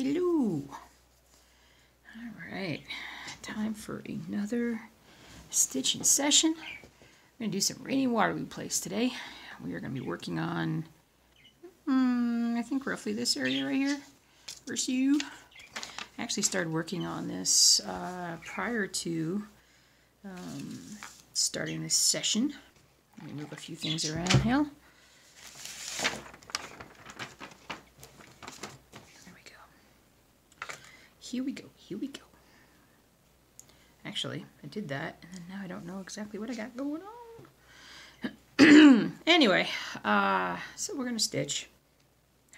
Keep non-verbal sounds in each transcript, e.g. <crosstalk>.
Hello. All right, time for another stitching session. We're going to do some Rainy Waterloo Place today. We are going to be working on, hmm, I think roughly this area right here. First you. I actually started working on this uh, prior to um, starting this session. Let me move a few things around here. There we go. Here we go. Here we go. Actually, I did that, and then now I don't know exactly what I got going on. <clears throat> anyway, uh, so we're gonna stitch.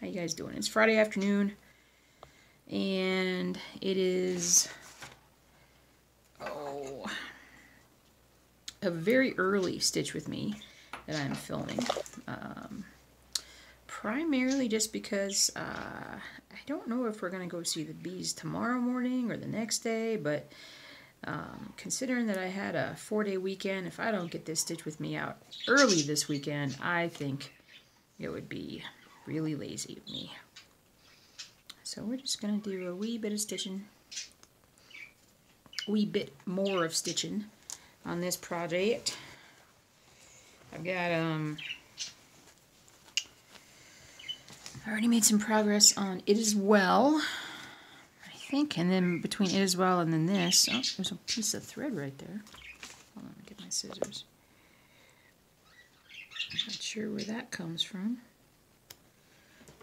How you guys doing? It's Friday afternoon, and it is oh a very early stitch with me that I'm filming. Um, primarily just because uh, I don't know if we're going to go see the bees tomorrow morning or the next day, but um, considering that I had a four-day weekend, if I don't get this stitch with me out early this weekend, I think it would be really lazy of me. So we're just going to do a wee bit of stitching, wee bit more of stitching on this project. I've got, um, I already made some progress on It As Well, I think, and then between It As Well and then this, oh, there's a piece of thread right there. Hold on, get my scissors. Not sure where that comes from.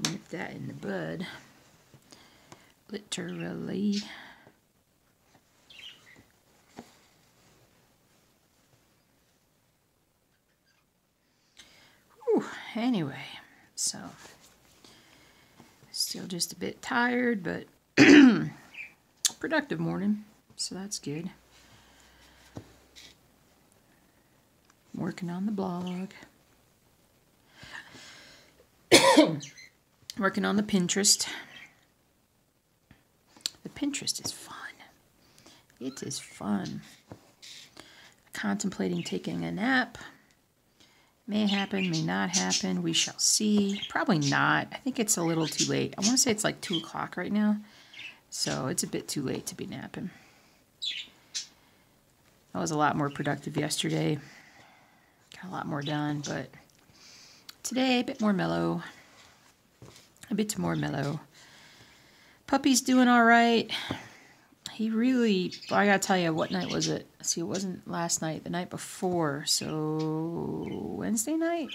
Nip that in the bud. Literally. Whew, anyway, so still just a bit tired, but <clears throat> productive morning, so that's good. Working on the blog. <coughs> Working on the Pinterest. The Pinterest is fun. It is fun. Contemplating taking a nap. May happen, may not happen. We shall see. Probably not. I think it's a little too late. I want to say it's like 2 o'clock right now. So it's a bit too late to be napping. I was a lot more productive yesterday. Got a lot more done, but today a bit more mellow. A bit more mellow. Puppy's doing all right. He really, I gotta tell you, what night was it? See, it wasn't last night, the night before. So, Wednesday night?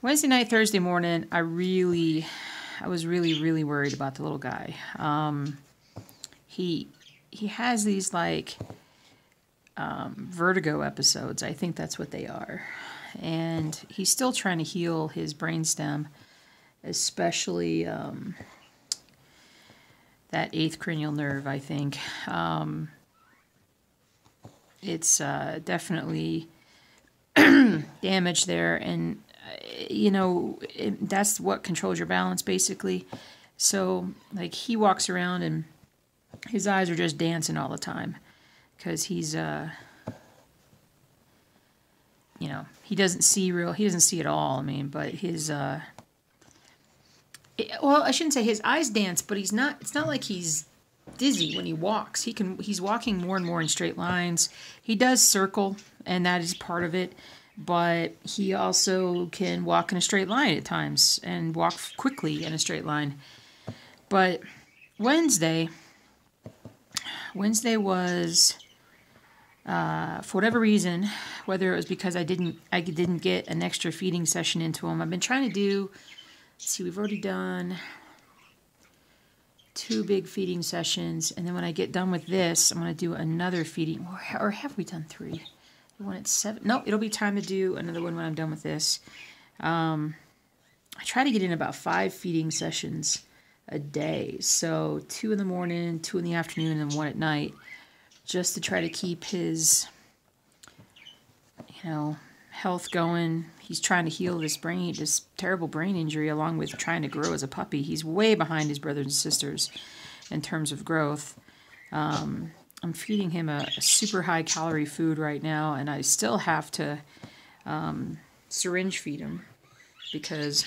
Wednesday night, Thursday morning, I really, I was really, really worried about the little guy. Um, he, he has these like um, vertigo episodes. I think that's what they are. And he's still trying to heal his brainstem, especially um, that eighth cranial nerve, I think. Um, it's uh, definitely <clears throat> damaged there, and uh, you know it, that's what controls your balance, basically. So, like he walks around and his eyes are just dancing all the time because he's, uh, you know, he doesn't see real. He doesn't see at all. I mean, but his. Uh, well, I shouldn't say his eyes dance, but he's not. It's not like he's dizzy when he walks. He can. He's walking more and more in straight lines. He does circle, and that is part of it. But he also can walk in a straight line at times and walk quickly in a straight line. But Wednesday, Wednesday was uh, for whatever reason, whether it was because I didn't I didn't get an extra feeding session into him. I've been trying to do see, we've already done two big feeding sessions, and then when I get done with this, I'm going to do another feeding, or, have we done three? When it's seven, no, it'll be time to do another one when I'm done with this. Um, I try to get in about five feeding sessions a day, so two in the morning, two in the afternoon, and one at night, just to try to keep his, you know, health going. He's trying to heal this brain, this terrible brain injury, along with trying to grow as a puppy. He's way behind his brothers and sisters in terms of growth. Um, I'm feeding him a, a, super high calorie food right now, and I still have to um, syringe feed him because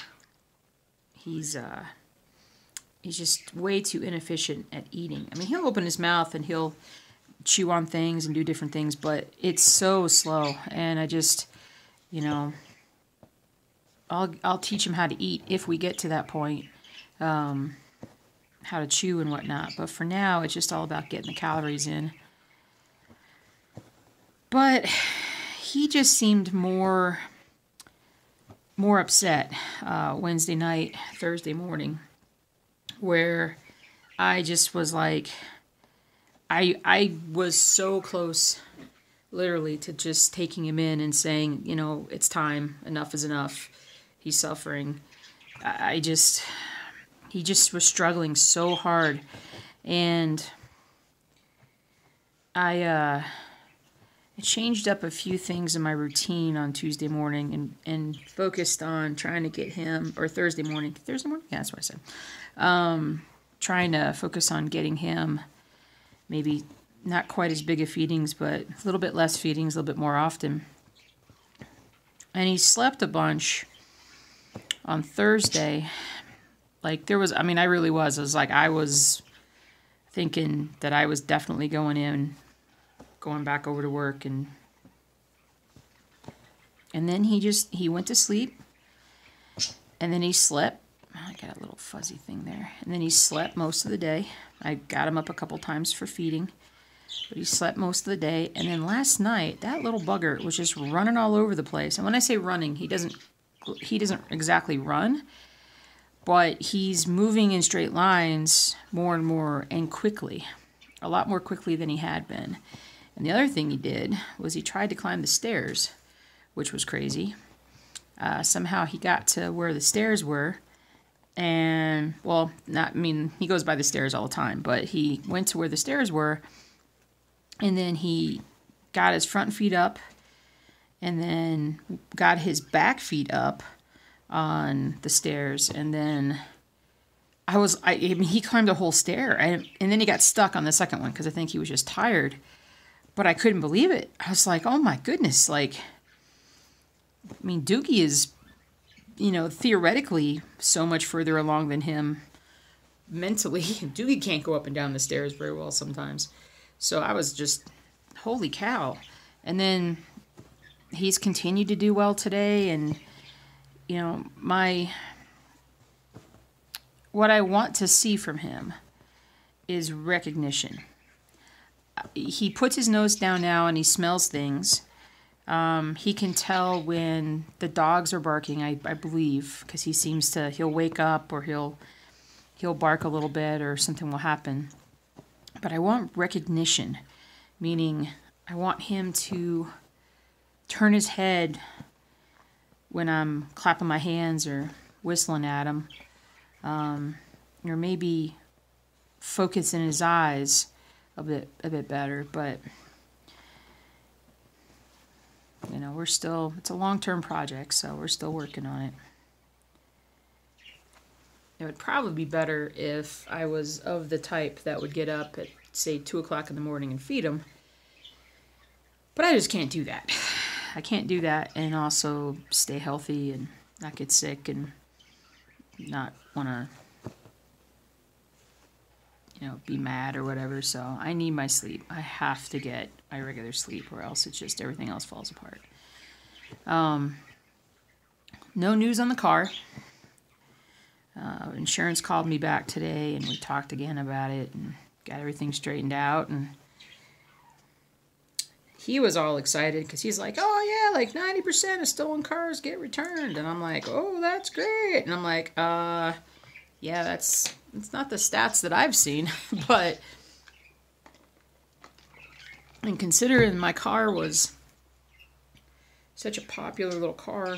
he's uh, he's just way too inefficient at eating. I mean, he'll open his mouth and he'll chew on things and do different things, but it's so slow. And I just, you know, I'll I'll teach him how to eat if we get to that point, um, how to chew and whatnot. But for now, it's just all about getting the calories in. But he just seemed more more upset uh, Wednesday night, Thursday morning, where I just was like, I I was so close, literally, to just taking him in and saying, you know, it's time. Enough is enough. He's suffering. I, just, he just was struggling so hard, and I uh, changed up a few things in my routine on Tuesday morning and, and focused on trying to get him, or Thursday morning, Thursday morning? Yeah, that's what I said. Um, trying to focus on getting him maybe not quite as big of feedings, but a little bit less feedings, a little bit more often. And he slept a bunch on Thursday. Like, there was, I mean, I really was. I was like, I was thinking that I was definitely going in going back over to work and and then he just he went to sleep and then he slept I got a little fuzzy thing there and then he slept most of the day I got him up a couple times for feeding but he slept most of the day. And then last night that little bugger was just running all over the place. And when I say running he doesn't he doesn't exactly run but he's moving in straight lines more and more and quickly a lot more quickly than he had been. And the other thing he did was he tried to climb the stairs, which was crazy. Uh, somehow he got to where the stairs were, and well, not I mean he goes by the stairs all the time, but he went to where the stairs were, and then he got his front feet up, and then got his back feet up on the stairs, and then. I was, I, I mean, he climbed a whole stair, and, and then he got stuck on the second one because I think he was just tired but I couldn't believe it. I was like, oh my goodness, like, I mean, Doogie is, you know, theoretically so much further along than him mentally. <laughs> Doogie can't go up and down the stairs very well sometimes. So I was just, holy cow. And then he's continued to do well today. And, you know, my, what I want to see from him is recognition he puts his nose down now and he smells things. Um, he can tell when the dogs are barking, I, I believe, because he seems to he'll wake up or he'll he'll bark a little bit or something will happen. But I want recognition, meaning I want him to turn his head when I'm clapping my hands or whistling at him, um, or maybe focus in his eyes a bit a bit better, but you know, we're still it's a long-term project, so we're still working on it. It would probably be better if I was of the type that would get up at say two o'clock in the morning and feed them. But I just can't do that. <sighs> I can't do that and also stay healthy and not get sick and not want to you know, be mad or whatever. So I need my sleep. I have to get my regular sleep, or else it's just everything else falls apart. Um, no news on the car. Uh, insurance called me back today, and we talked again about it and got everything straightened out. And he was all excited because he's like, "Oh yeah, like ninety percent of stolen cars get returned," and I'm like, "Oh, that's great," and I'm like, "Uh." yeah, that's it's not the stats that I've seen, <laughs> but and considering my car was such a popular little car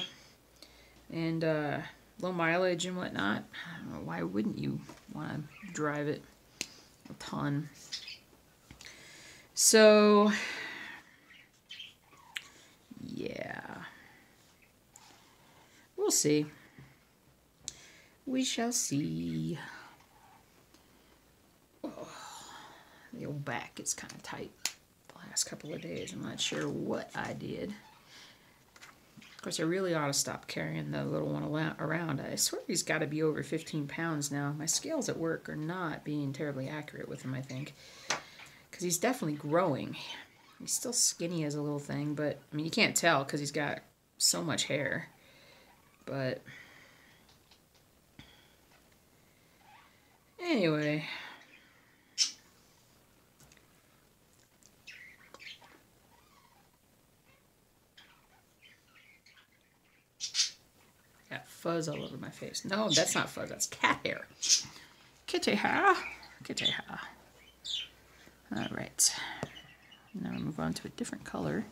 and uh, low mileage and whatnot, I don't know why wouldn't you want to drive it a ton? So yeah, we'll see. We shall see. Oh, the old back is kind of tight the last couple of days. I'm not sure what I did. Course, I really ought to stop carrying the little one around. I swear he's got to be over 15 pounds now. My scales at work are not being terribly accurate with him, I think. Because he's definitely growing. He's still skinny as a little thing, but, I mean, you can't tell because he's got so much hair. But, anyway, fuzz all over my face. No, that's not fuzz. That's cat hair. Kitty hair. Kitty hair. All right. Now we move on to a different color.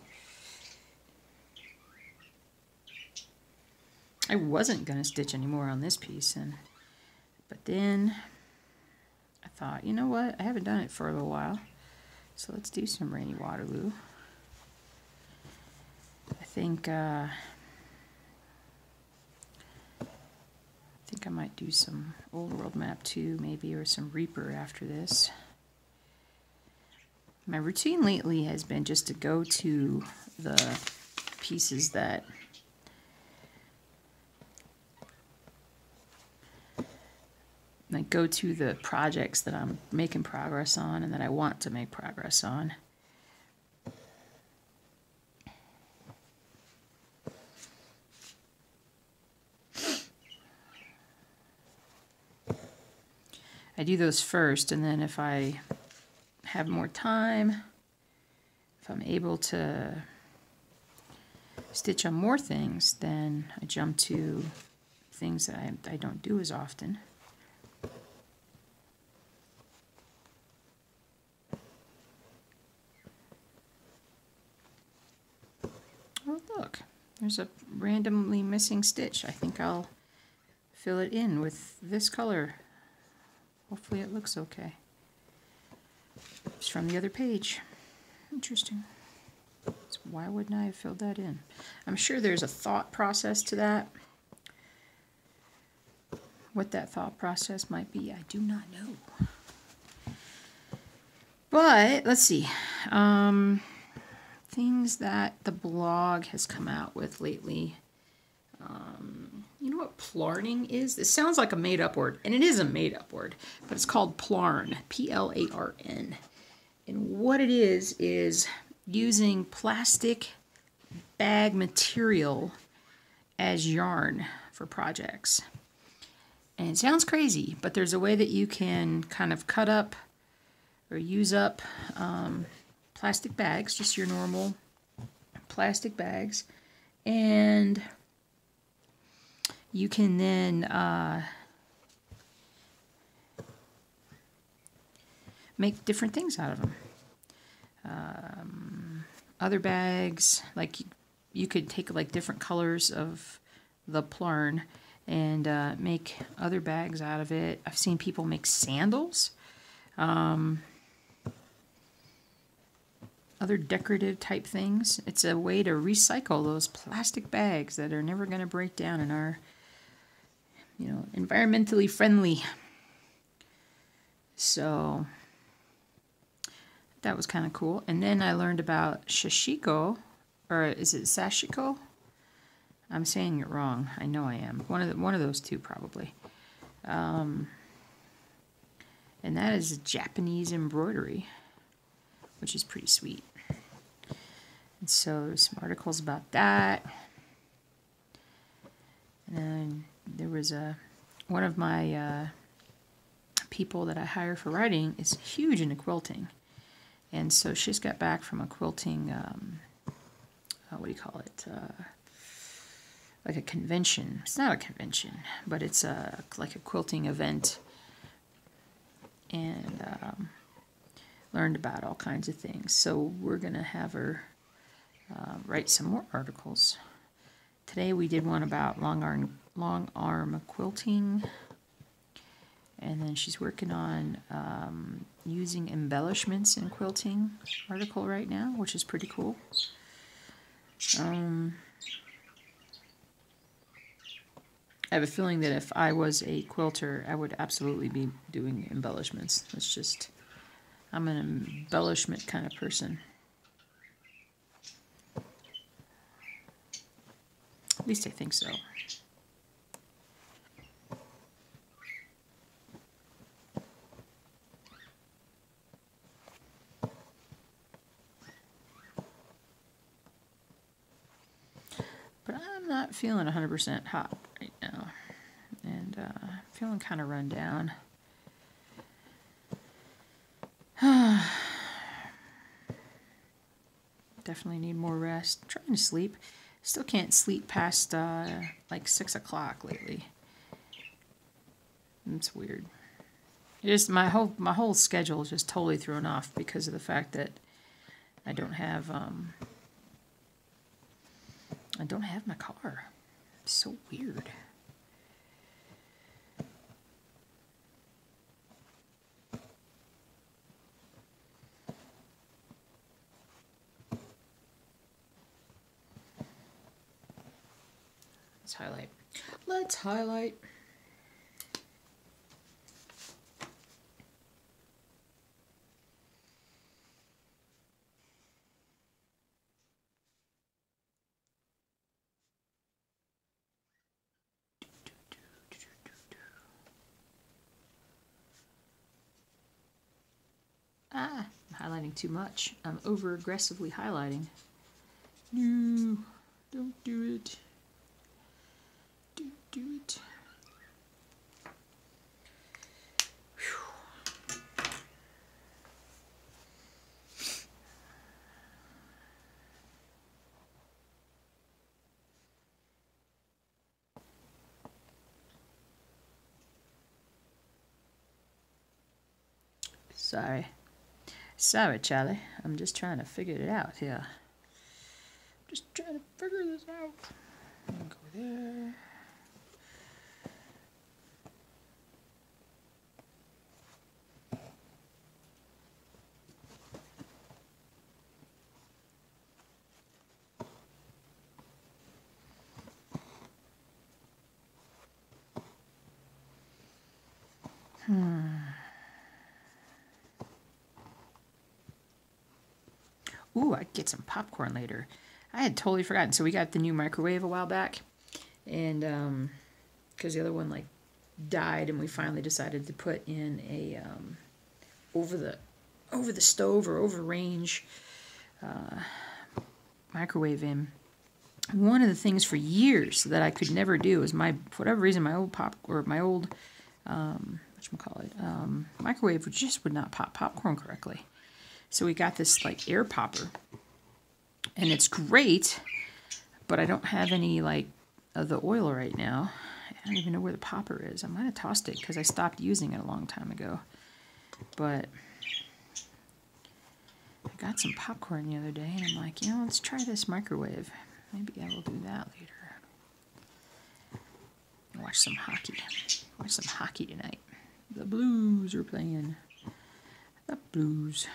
I wasn't going to stitch anymore on this piece, and but then I thought, you know what? I haven't done it for a little while, so let's do some Rainy Waterloo. I think uh, think I might do some Old World Map 2 maybe, or some Reaper after this. My routine lately has been just to go to the pieces that like go to the projects that I'm making progress on and that I want to make progress on. I do those first, and then if I have more time, if I'm able to stitch on more things, then I jump to things that I, I don't do as often. Oh, look, there's a randomly missing stitch. I think I'll fill it in with this color Hopefully it looks okay. It's from the other page. Interesting. So why wouldn't I have filled that in? I'm sure there's a thought process to that. What that thought process might be, I do not know. But let's see. Um, things that the blog has come out with lately. What plarning is? It sounds like a made up word, and it is a made up word, but it's called plarn, P L A R N. And what it is, is using plastic bag material as yarn for projects. And it sounds crazy, but there's a way that you can kind of cut up or use up um, plastic bags, just your normal plastic bags, and you can then uh, make different things out of them. Um, other bags, like you, you, could take like different colors of the plarn and uh, make other bags out of it. I've seen people make sandals. Um, other decorative type things. It's a way to recycle those plastic bags that are never going to break down in our you know, environmentally friendly. So that was kind of cool. And then I learned about Shashiko, or is it Sashiko? I'm saying it wrong. I know I am. One of the, one of those two probably. Um, and that is Japanese embroidery, which is pretty sweet. And so there's some articles about that. And then there was a one of my uh, people that I hire for writing is huge into quilting, and so she's got back from a quilting. Um, uh, what do you call it? Uh, like a convention. It's not a convention, but it's a like a quilting event, and um, learned about all kinds of things. So we're gonna have her uh, write some more articles. Today we did one about long arm long arm quilting. And then she's working on um, using embellishments in quilting article right now, which is pretty cool. Um, I have a feeling that if I was a quilter, I would absolutely be doing embellishments. It's just, I'm an embellishment kind of person. At least I think so. But I'm not feeling 100% hot right now. And uh, feeling kind of run down. <sighs> Definitely need more rest. I'm trying to sleep. Still can't sleep past uh, like 6 o'clock lately. It's weird. Just my whole my whole schedule is just totally thrown off because of the fact that I don't have um, I don't have my car. It's so weird. Let's highlight. Let's highlight. Ah, I'm highlighting too much. I'm over aggressively highlighting. No, don't do it. Don't do it. Sorry. Sorry, Charlie. I'm just trying to figure it out here. Just trying to figure this out. Go there. Ooh, I'd get some popcorn later. I had totally forgotten. So we got the new microwave a while back, and um, because the other one like died, and we finally decided to put in a um, over the over the stove or over range uh, microwave in. One of the things for years that I could never do is my for whatever reason my old pop or my old um, what call it um, microwave just would not pop popcorn correctly. So we got this like air popper, and it's great, but I don't have any like of the oil right now. I don't even know where the popper is. I might have tossed it because I stopped using it a long time ago. But I got some popcorn the other day, and I'm like, you know, let's try this microwave. Maybe I will do that later. Watch some hockey. Watch some hockey tonight. The Blues are playing. The Blues.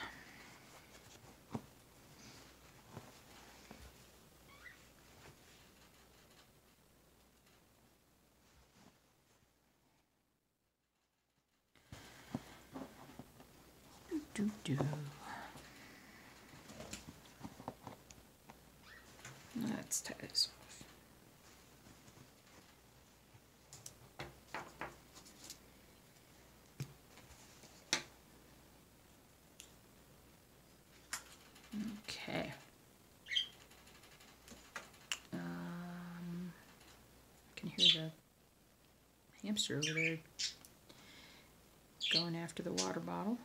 Do do. Let's tie this off. Okay. Um, I can hear the hamster over there going after the water bottle.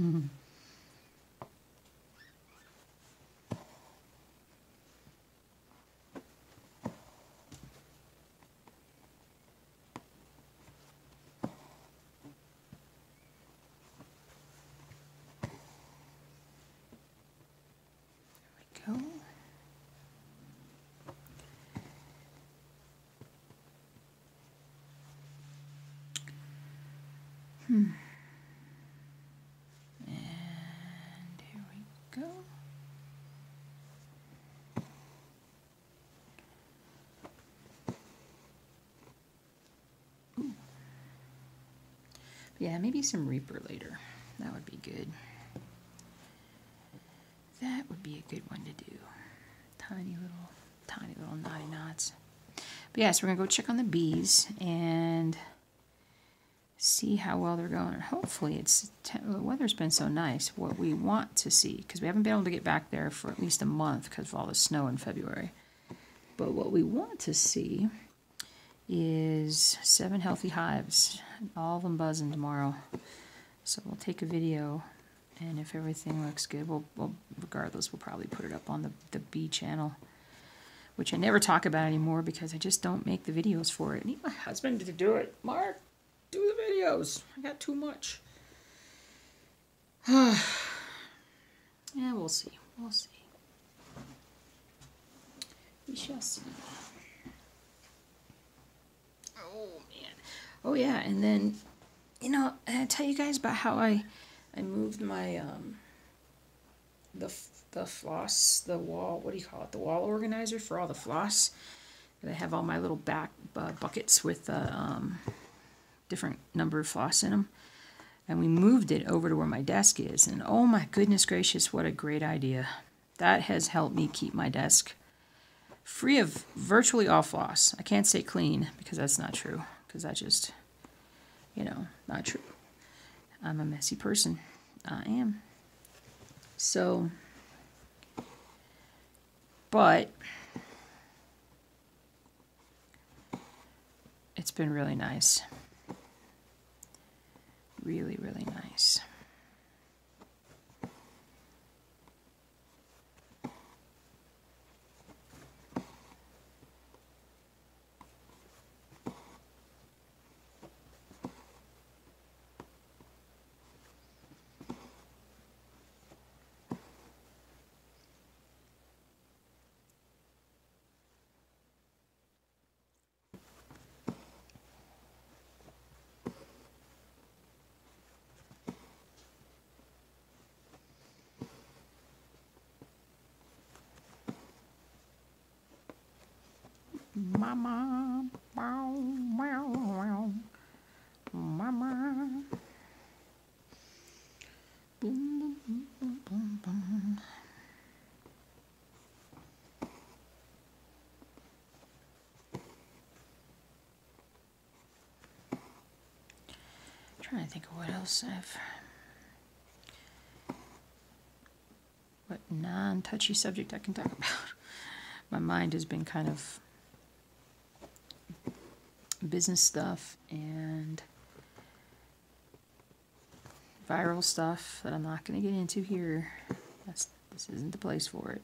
There we go. Hmm. Go. Yeah, maybe some Reaper later. That would be good. That would be a good one to do. Tiny little, tiny little knotty knots. But yeah, so we're going to go check on the bees and see how well they're going. Hopefully, it's the weather's been so nice. What we want to see, because we haven't been able to get back there for at least a month because of all the snow in February. But what we want to see is seven healthy hives, all of them buzzing tomorrow. So we'll take a video, and if everything looks good, we'll, we'll regardless, we'll probably put it up on the, the bee channel which I never talk about anymore because I just don't make the videos for it. I need my husband to do it. Mark, I got too much. <sighs> yeah, we'll see. We'll see. We shall see. Oh, man. Oh, yeah, and then, you know, I tell you guys about how I, I moved my, um, the the floss, the wall, what do you call it, the wall organizer for all the floss. I have all my little back uh, buckets with uh, um, different number of floss in them. And we moved it over to where my desk is. And oh my goodness gracious, what a great idea. That has helped me keep my desk free of virtually all floss. I can't say clean because that's not true. Because that's just, you know, not true. I'm a messy person. I am. So but it's been really nice. Really, really nice. Mama, wow, wow, wow. Mama. Boom, boom, boom, boom, boom. trying to think of what else I've what non-touchy subject I can talk <laughs> about. My mind has been kind of business stuff and viral stuff that I'm not going to get into here. That's, this isn't the place for it.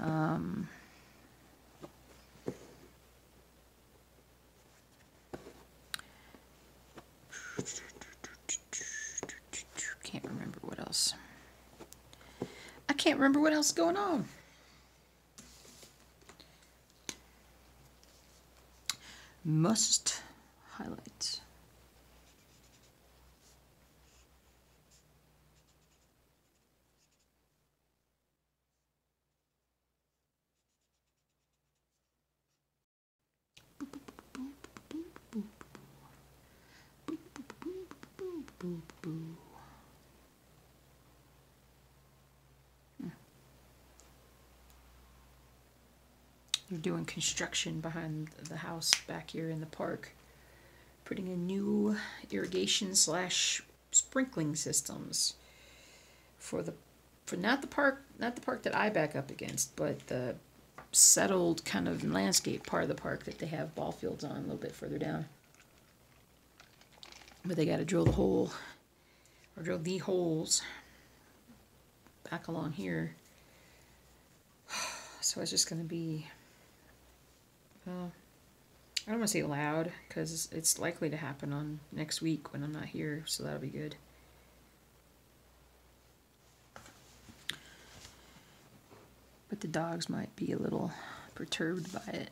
Um, can't remember what else. I can't remember what else is going on. Must highlight. They're doing construction behind the house back here in the park. Putting in new irrigation slash sprinkling systems for the for not the park not the park that I back up against, but the settled kind of landscape part of the park that they have ball fields on a little bit further down. But they got to drill the hole or drill the holes back along here. <sighs> So it's just going to be well, I don't want to say loud because it's likely to happen on next week when I'm not here, so that'll be good. But the dogs might be a little perturbed by it.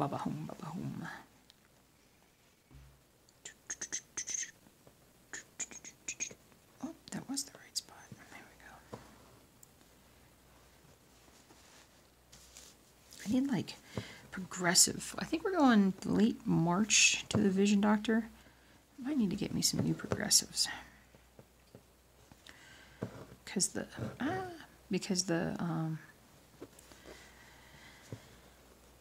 Baba home, baba home. Oh, that was the right spot. There we go. I need like progressive. I think we're going late March to the Vision Doctor. I might need to get me some new progressives. Because the ah, because the um,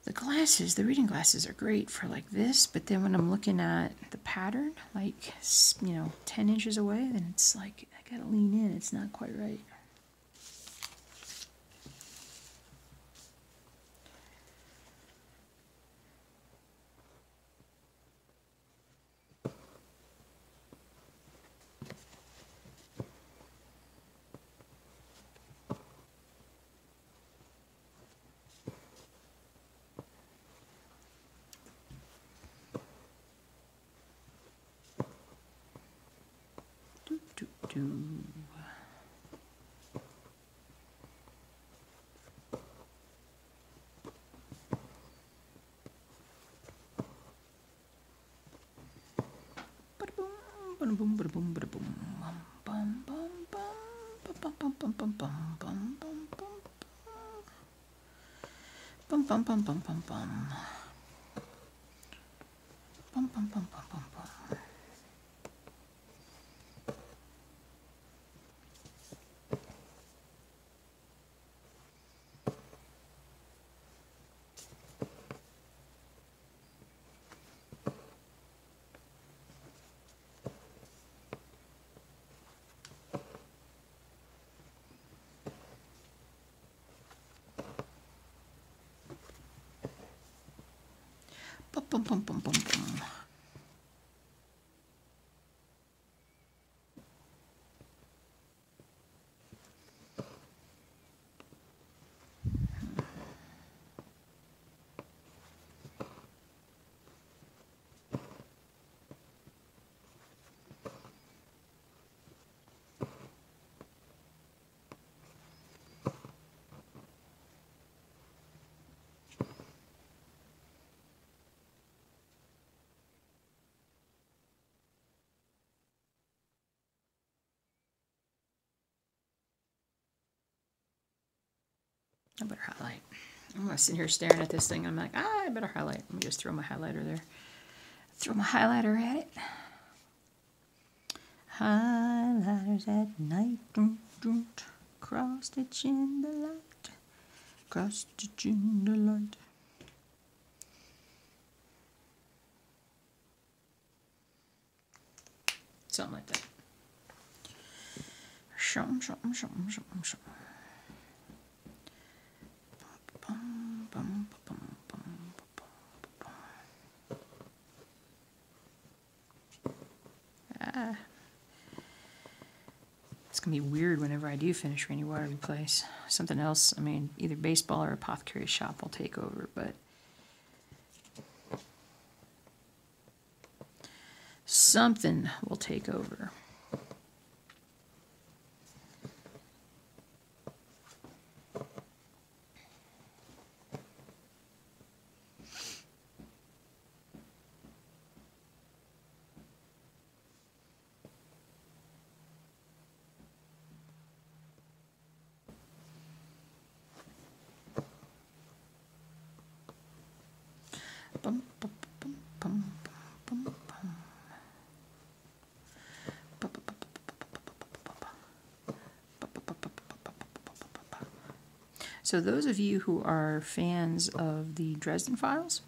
the glasses, the reading glasses are great for like this, but then when I'm looking at the pattern, like, you know, 10 inches away, then it's like, I gotta lean in, it's not quite right. Bum, bum, bum, bum, bum, bum. Bum, bum, bum, bum, bum, bum. Bum, bum, bum, bum, bum, bum. I better highlight. I'm gonna sit here staring at this thing. I'm like, ah, I better highlight. Let me just throw my highlighter there. Throw my highlighter at it. Highlighters at night. Dun, dun, cross stitch in the light. Cross stitch in the light. Something like that. Something, something, something, something, something. Bum, bum, bum, bum, bum, bum. Ah. It's gonna be weird whenever I do finish Rainy Waterloo Place. Something else, I mean, either baseball or apothecary shop will take over, but something will take over. So those of you who are fans of the Dresden Files,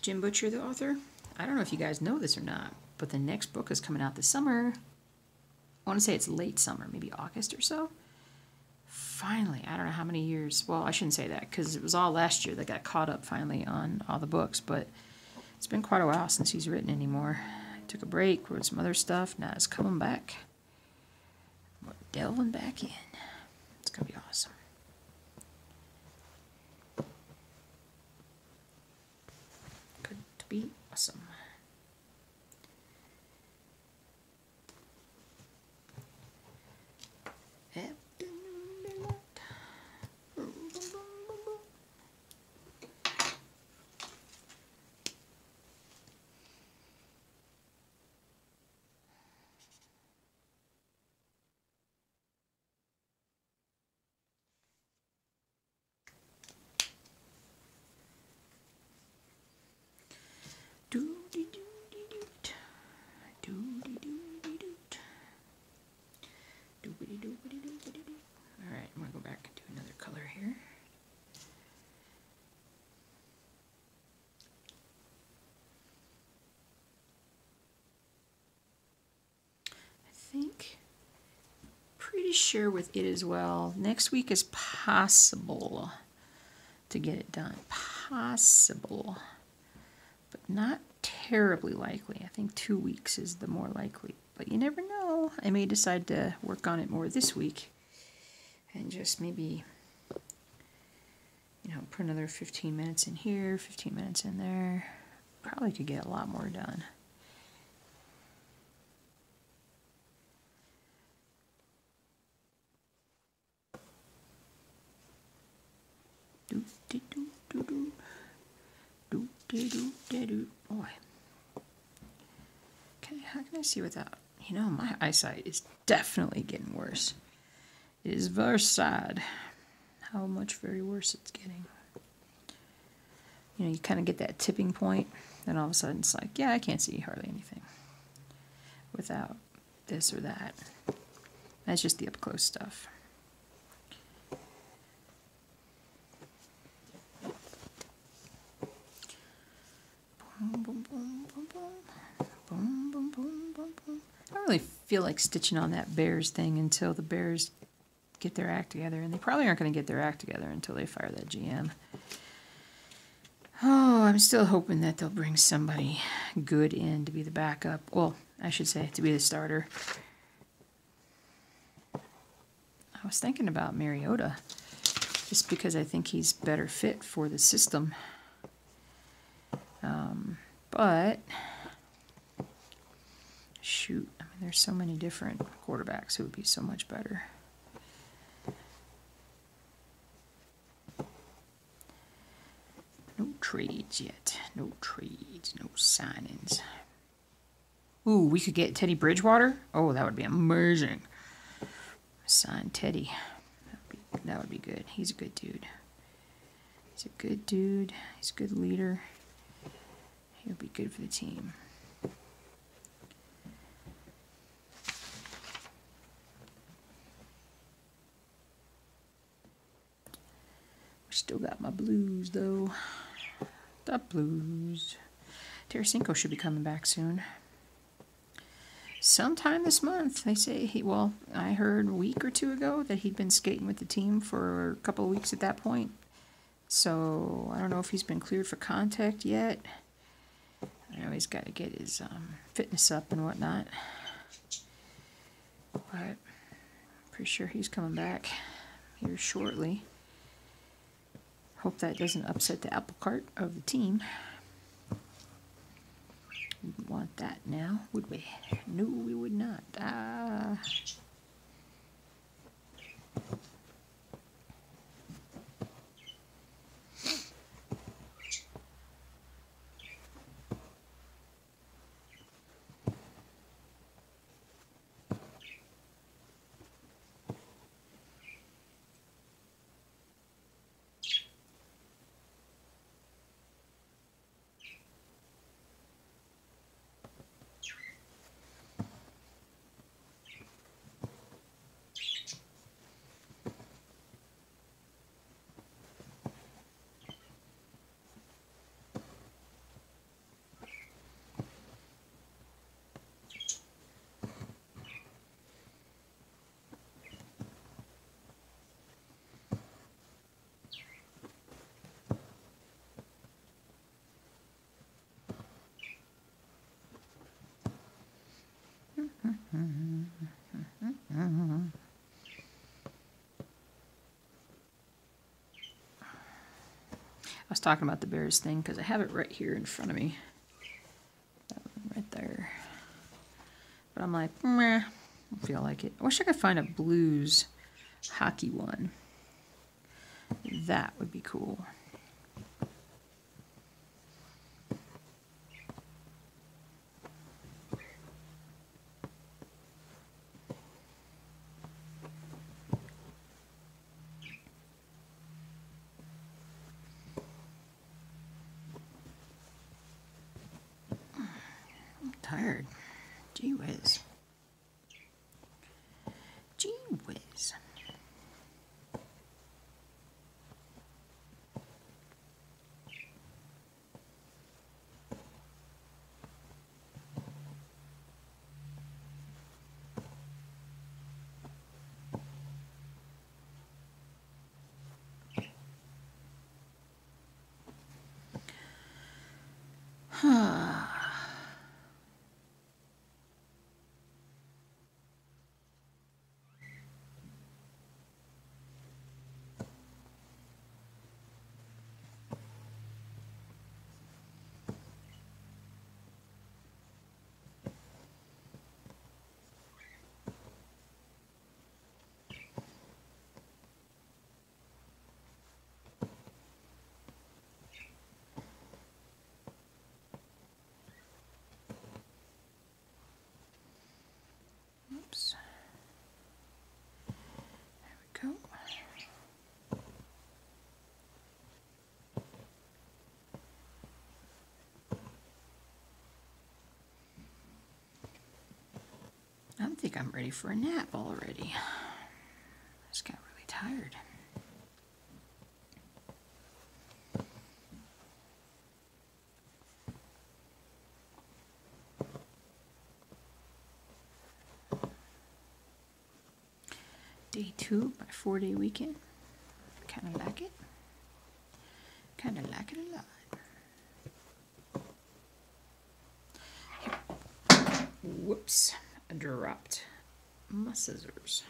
Jim Butcher, the author, I don't know if you guys know this or not, but the next book is coming out this summer. I want to say it's late summer, maybe August or so. Finally, I don't know how many years. Well, I shouldn't say that because it was all last year that got caught up finally on all the books, but it's been quite a while since he's written anymore. Took a break, wrote some other stuff. Now it's coming back. We're delving back in. It's gonna be awesome. Good to be awesome. Pretty sure with it as well. Next week is possible to get it done. Possible. But not terribly likely. I think two weeks is the more likely. But you never know. I may decide to work on it more this week and just maybe, you know, put another 15 minutes in here, 15 minutes in there. Probably could get a lot more done. Do, do, do, do, do. Do, do, do. Boy. Okay, how can I see without? You know, my eyesight is definitely getting worse. It is very sad how much very worse it's getting. You know, you kind of get that tipping point, then all of a sudden it's like, yeah, I can't see hardly anything without this or that. That's just the up close stuff. I don't really feel like stitching on that Bears thing until the Bears get their act together, and they probably aren't going to get their act together until they fire that GM. Oh, I'm still hoping that they'll bring somebody good in to be the backup. Well, I should say to be the starter. I was thinking about Mariota, just because I think he's better fit for the system. But shoot, I mean, there's so many different quarterbacks who would be so much better. No trades yet. No trades. No signings. Ooh, we could get Teddy Bridgewater. Oh, that would be amazing. Sign Teddy. Be, that would be good. He's a good dude. He's a good dude. He's a good leader. He'll be good for the team. We still got my blues though. The blues. Tarasenko should be coming back soon. Sometime this month, they say he. Well, I heard a week or two ago that he'd been skating with the team for a couple of weeks at that point. So I don't know if he's been cleared for contact yet. I know he's got to get his um, fitness up and whatnot. But pretty sure he's coming back here shortly. Hope that doesn't upset the apple cart of the team. Wouldn't want that now, would we? No, we would not. Ah. Talking about the Bears thing because I have it right here in front of me. right there. But I'm like, meh, I don't feel like it. I wish I could find a blues hockey one. That would be cool. I'm tired. Gee whiz. Gee whiz. Oops. There we go. I think I'm ready for a nap already. I just got really tired. Day two, my four day weekend. Kind of like it. Kind of like it a lot. Here. Whoops, I dropped my scissors.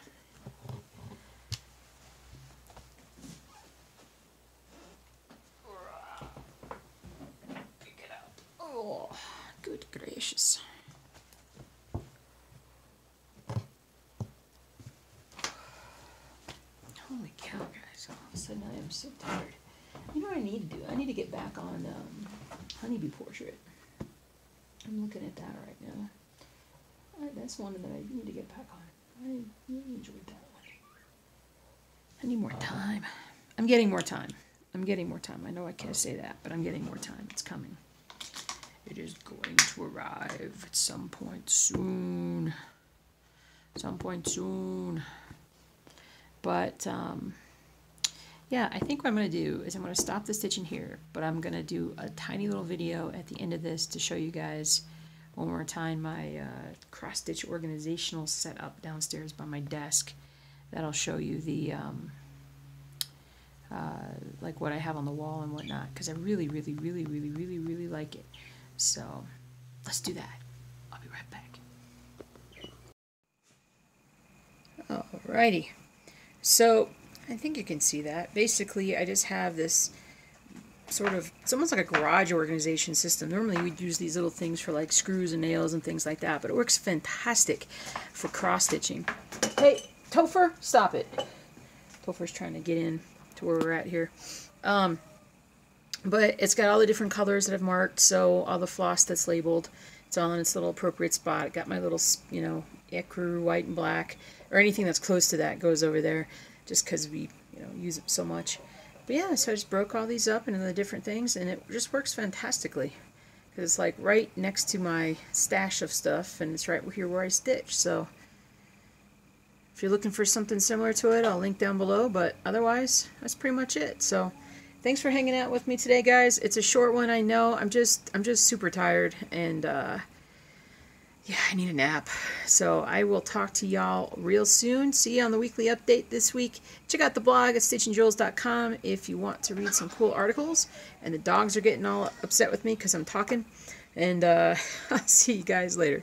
Pick it up. Oh, good gracious. Holy cow, guys. All of a sudden I am so tired. You know what I need to do? I need to get back on um, Honeybee Portrait. I'm looking at that right now. Uh, that's one that I need to get back on. I really enjoyed that one. I need more time. I'm getting more time. I'm getting more time. I know I can't say that, but I'm getting more time. It's coming. It is going to arrive at some point soon. Some point soon. But um, yeah, I think what I'm going to do is I'm going to stop the stitching here, but I'm going to do a tiny little video at the end of this to show you guys one more time my uh, cross stitch organizational setup downstairs by my desk. That'll show you the um, uh, like what I have on the wall and whatnot because I really, really, really, really, really, really like it. So let's do that. I'll be right back. Alrighty. So I think you can see that. Basically, I just have this sort of, it's almost like a garage organization system. Normally we'd use these little things for like screws and nails and things like that, but it works fantastic for cross stitching. Hey, Topher, stop it. Topher's trying to get in to where we're at here. Um, but it's got all the different colors that I've marked, so all the floss that's labeled, it's all in its little appropriate spot. It got my little, you know, ecru white and black, or anything that's close to that goes over there, just because we, you know, use it so much. But yeah, so I just broke all these up into the different things, and it just works fantastically. Because it's like right next to my stash of stuff, and it's right here where I stitch, so... If you're looking for something similar to it, I'll link down below, but otherwise, that's pretty much it. So, thanks for hanging out with me today, guys. It's a short one, I know. I'm just, I'm just super tired, and, uh, yeah, I need a nap. So, I will talk to y'all real soon. See you on the weekly update this week. Check out the blog at stitchingjules.com if you want to read some cool articles. And the dogs are getting all upset with me because I'm talking. And, uh, <laughs> I'll see you guys later.